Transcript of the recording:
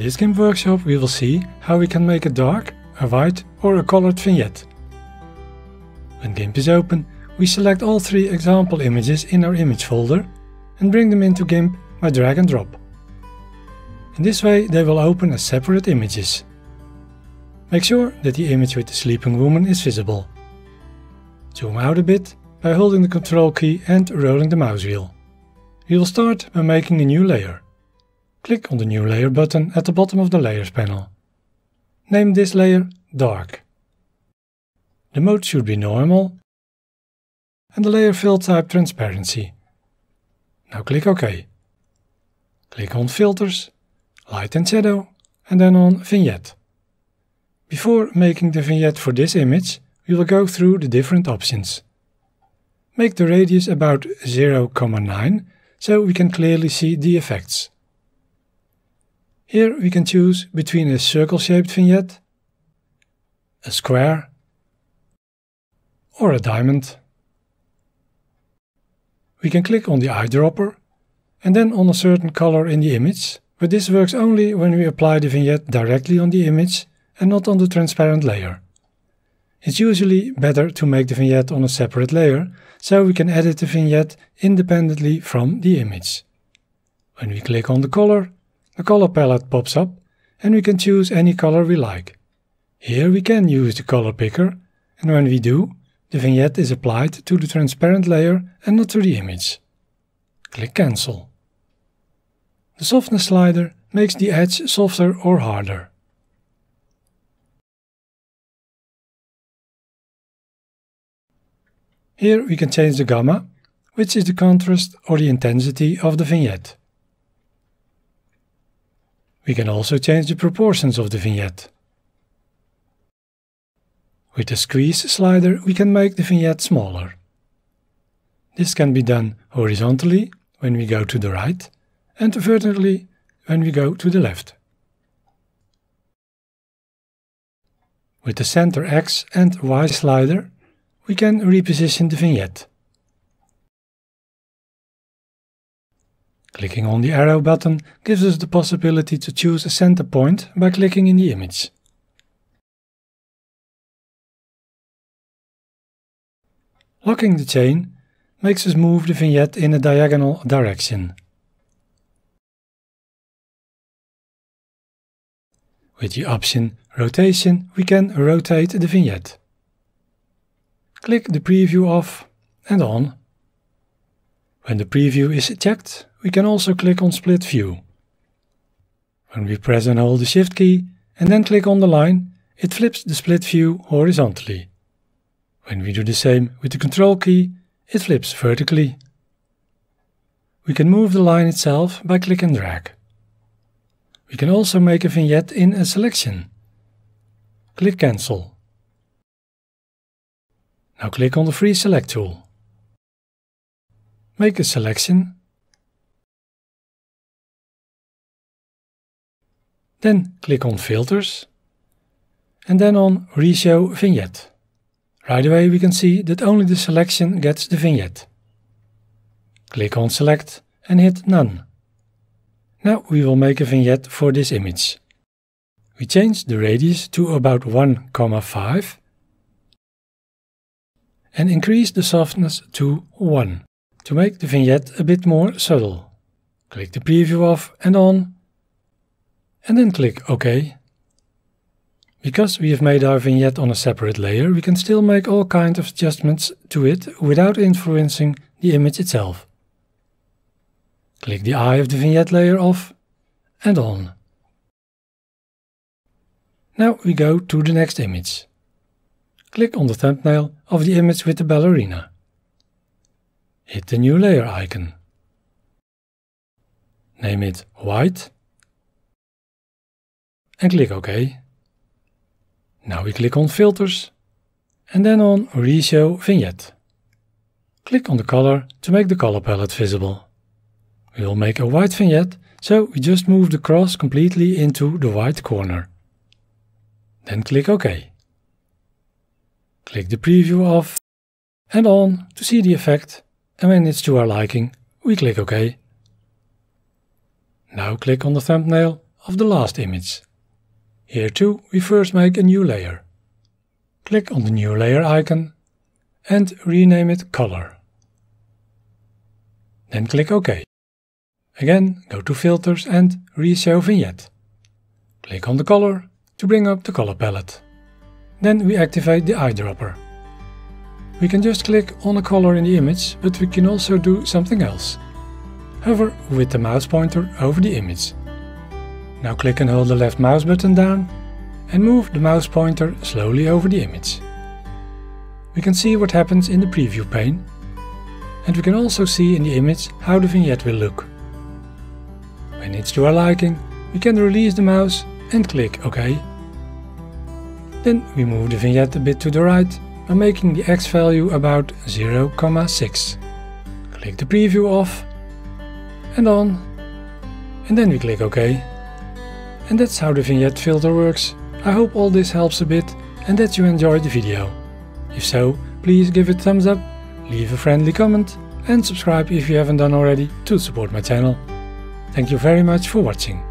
this GIMP workshop we will see how we can make a dark, a white or a colored vignette. When GIMP is open, we select all three example images in our image folder and bring them into GIMP by drag and drop. In this way they will open as separate images. Make sure that the image with the sleeping woman is visible. Zoom out a bit by holding the Control key and rolling the mouse wheel. We will start by making a new layer. Click on the New Layer button at the bottom of the Layers panel. Name this layer Dark. The mode should be normal and the layer fill type transparency. Now click OK. Click on Filters, Light and Shadow and then on Vignette. Before making the vignette for this image, we will go through the different options. Make the radius about 0,9 so we can clearly see the effects. Here we can choose between a circle-shaped vignette, a square or a diamond. We can click on the eyedropper and then on a certain color in the image, but this works only when we apply the vignette directly on the image and not on the transparent layer. It's usually better to make the vignette on a separate layer, so we can edit the vignette independently from the image. When we click on the color, a color palette pops up and we can choose any color we like. Here we can use the color picker and when we do, the vignette is applied to the transparent layer and not to the image. Click Cancel. The softness slider makes the edge softer or harder. Here we can change the gamma, which is the contrast or the intensity of the vignette. We can also change the proportions of the vignette. With the squeeze slider we can make the vignette smaller. This can be done horizontally when we go to the right and vertically when we go to the left. With the center X and Y slider we can reposition the vignette. Clicking on the arrow button gives us the possibility to choose a center point by clicking in the image. Locking the chain makes us move the vignette in a diagonal direction. With the option Rotation we can rotate the vignette. Click the preview off and on. When the preview is checked, we can also click on Split View. When we press and hold the Shift key and then click on the line, it flips the split view horizontally. When we do the same with the Control key, it flips vertically. We can move the line itself by click and drag. We can also make a vignette in a selection. Click Cancel. Now click on the Free Select tool. Make a selection Then click on Filters and then on Reshow Vignette. Right away we can see that only the selection gets the vignette. Click on Select and hit None. Now we will make a vignette for this image. We change the radius to about 1,5 and increase the softness to 1 to make the vignette a bit more subtle. Click the preview off and on and then click OK. Because we have made our vignette on a separate layer, we can still make all kinds of adjustments to it without influencing the image itself. Click the eye of the vignette layer off and on. Now we go to the next image. Click on the thumbnail of the image with the ballerina. Hit the new layer icon. Name it white and click OK. Now we click on Filters and then on Reshow Vignette. Click on the color to make the color palette visible. We will make a white vignette, so we just move the cross completely into the white corner. Then click OK. Click the preview off and on to see the effect and when it's to our liking, we click OK. Now click on the thumbnail of the last image. Here too we first make a new layer. Click on the new layer icon and rename it color. Then click OK. Again go to filters and reshow vignette. Click on the color to bring up the color palette. Then we activate the eyedropper. We can just click on a color in the image, but we can also do something else. Hover with the mouse pointer over the image. Now click and hold the left mouse button down and move the mouse pointer slowly over the image. We can see what happens in the preview pane and we can also see in the image how the vignette will look. When it's to our liking, we can release the mouse and click OK. Then we move the vignette a bit to the right by making the x value about 0,6. Click the preview off and on and then we click OK. And that's how the vignette filter works. I hope all this helps a bit and that you enjoyed the video. If so, please give it a thumbs up, leave a friendly comment and subscribe if you haven't done already to support my channel. Thank you very much for watching.